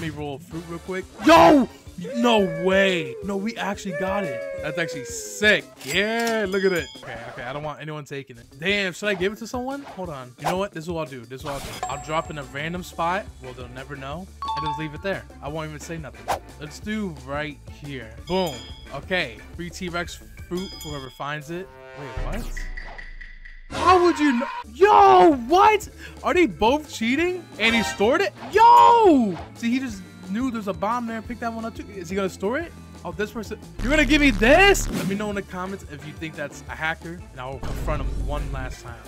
Let me roll fruit real quick. Yo! No way. No, we actually got it. That's actually sick. Yeah, look at it. Okay, okay. I don't want anyone taking it. Damn, should I give it to someone? Hold on. You know what? This is what I'll do. This is what I'll do. I'll drop in a random spot. Well, they'll never know. And just leave it there. I won't even say nothing. Let's do right here. Boom. Okay. Free T-Rex fruit, whoever finds it. Wait, what? Would you know? Yo, what? Are they both cheating? And he stored it? Yo! See, he just knew there's a bomb there and picked that one up too. Is he gonna store it? Oh, this person. You're gonna give me this? Let me know in the comments if you think that's a hacker, and I'll confront him one last time.